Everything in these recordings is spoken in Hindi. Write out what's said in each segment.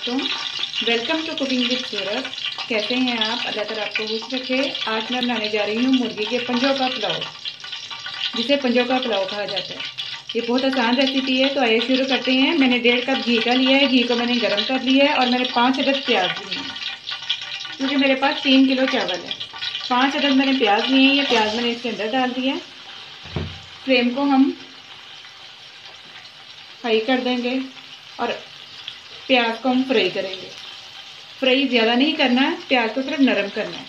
दोस्तों welcome to cooking with Surat कैसे हैं आप? अल्लाह ताला आपको खुश रखे। आज मैं बनाने जा रही हूँ मुर्गी के पंजों का पुलाव, जिसे पंजों का पुलाव कहा जाता है। ये बहुत आसान रेसिपी है तो आइए शुरू करते हैं। मैंने डेढ़ कप घी का लिया है। घी को मैंने गर्म कर लिया है और मैंने पाँच अदद प्याज लिए हैं। क्योंकि मेरे पास तीन किलो चावल है। पाँच अदद मैंने प्याज लिए हैं। ये प्याज मैंने इसके अंदर डाल दिया फ्लेम को हम हाई कर देंगे और प्याज को हम फ्राई करेंगे। फ्राई ज़्यादा नहीं करना है, प्याज को सिर्फ़ नरम करना है।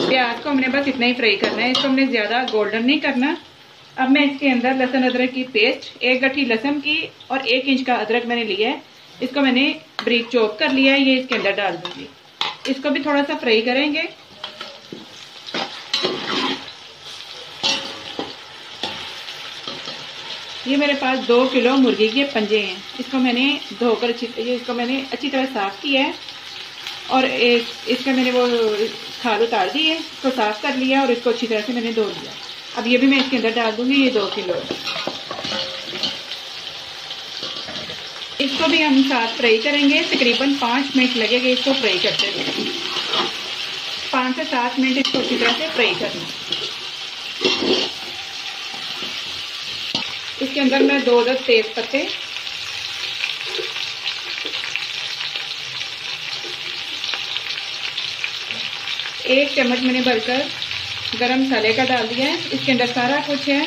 प्याज को हमने बस इतना ही फ्राई करना है, इसको हमने ज़्यादा गोल्डन नहीं करना। अब मैं इसके अंदर लहसुन अदरक की पेस्ट, एक गठी लहसुन की और एक इंच का अदरक मैंने लिया है। इसको मैंने ब्रिक चॉप कर लिया है, ये इसके अंदर डाल दूँगी। इसको भी थोड़ा सा फ्राई करेंगे। ये मेरे पास दो किलो मुर्गी के पंजे हैं। इसको मैंने धोकर अच्छी इसको मैंने अच्छी तरह साफ़ किया है। और एक इसका मैंने वो खाल उतार दी है, इसको साफ़ कर लिया और इसको अच्छी तरह से मैंने धो लिया। अब ये भी मैं इसके अंदर डाल दूँगी, ये दो किलो। इसको भी हम साथ फ्राई करेंगे। तकरीबन पाँच मिनट लगेगा इसको फ्राई करते हुए। पाँच से सात मिनट इसको अच्छी तरह से फ्राई करना। इसके अंदर मैं दो दस तेज पत्ते एक चम्मच मैंने भरकर गरम मसाले का डाल दिया है। इसके अंदर सारा कुछ है।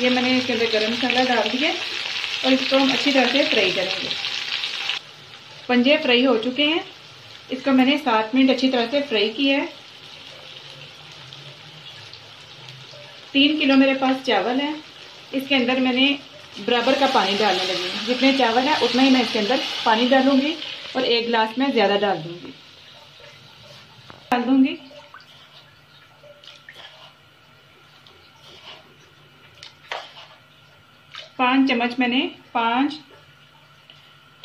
ये मैंने इसके अंदर गरम मसाला डाल दिया और इसको हम अच्छी तरह से फ्राई करेंगे। पंजे फ्राई हो चुके हैं। इसको मैंने सात मिनट अच्छी तरह से फ्राई किया है। तीन किलो मेरे पास चावल है। इसके अंदर मैंने बराबर का पानी डालने लगी जितने चावल है, उतना ही मैं इसके अंदर पानी डालूँगी और एक गिलास में ज़्यादा डाल दूँगी। डाल दूँगी। पाँच चम्मच मैंने, पाँच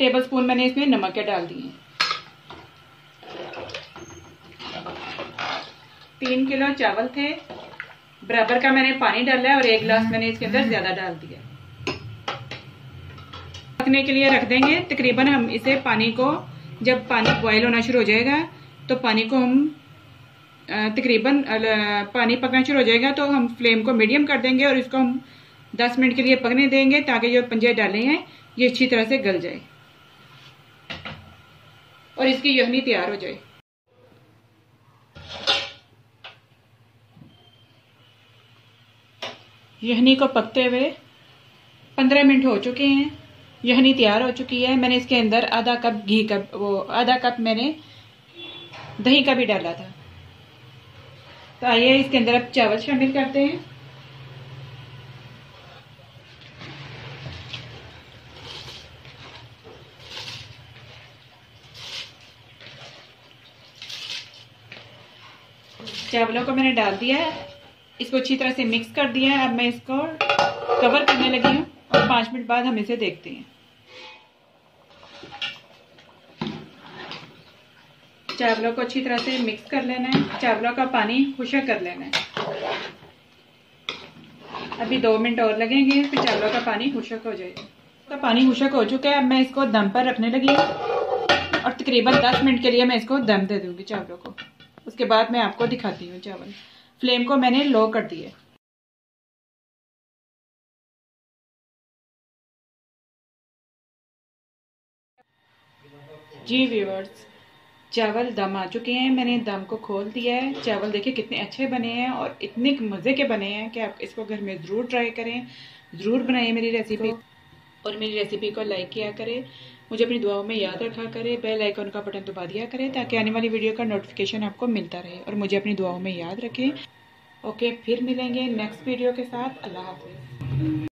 टेबल स्पून मैंने इसमें नमक के डाल दिए। तीन किलो चावल थे। बराबर का मैंने पानी डाला है और एक गिलास मैंने इसके अंदर ज़्यादा डाल दिया पकने के लिए रख देंगे। तकरीबन हम इसे पानी को, जब पानी बॉयल होना शुरू हो जाएगा तो पानी को हम तकरीबन पानी पकना शुरू हो जाएगा तो हम फ्लेम को मीडियम कर देंगे और इसको हम 10 मिनट के लिए पकने देंगे ताकि जो पंजे डाले हैं, ये अच्छी तरह से गल जाए और इसकी यखनी तैयार हो जाए। यहनी को पकते हुए पंद्रह मिनट हो चुके हैं। यहनी तैयार हो चुकी है। मैंने इसके अंदर आधा कप घी का, वो आधा कप मैंने दही का भी डाला था। तो आइए इसके अंदर अब चावल शामिल करते हैं। चावलों को मैंने डाल दिया है। इसको अच्छी तरह से मिक्स कर दिया है। अब मैं इसको कवर करने लगी हूँ और पाँच मिनट बाद हम इसे देखते हैं। चावलों को अच्छी तरह से मिक्स कर लेना है। चावलों का पानी खुशक कर लेना है। अभी दो मिनट और लगेंगे, फिर चावलों का पानी खुशक हो जाएगा। तो पानी खुशक हो चुका है। अब मैं इसको दम पर रखने लगी हूँ और तकरीबन दस मिनट के लिए मैं इसको दम दे दूँगी चावलों को। उसके बाद मैं आपको दिखाती हूँ चावल। फ्लेम को मैंने लो कर दिया जी व्यूवर्स चावल दम आ चुके हैं। मैंने दम को खोल दिया है। चावल देखिए कितने अच्छे बने हैं और इतने मज़े के बने हैं कि आप इसको घर में ज़रूर ट्राई करें। ज़रूर बनाएँ मेरी रेसिपी और मेरी रेसिपी को लाइक किया करें। मुझे अपनी दुआओं में याद रखा करें बेल आइकन का बटन दबा दिया करें ताकि आने वाली वीडियो का नोटिफिकेशन आपको मिलता रहे और मुझे अपनी दुआओं में याद रखें। ओके फिर मिलेंगे नेक्स्ट वीडियो के साथ। अल्लाह हाफिज़।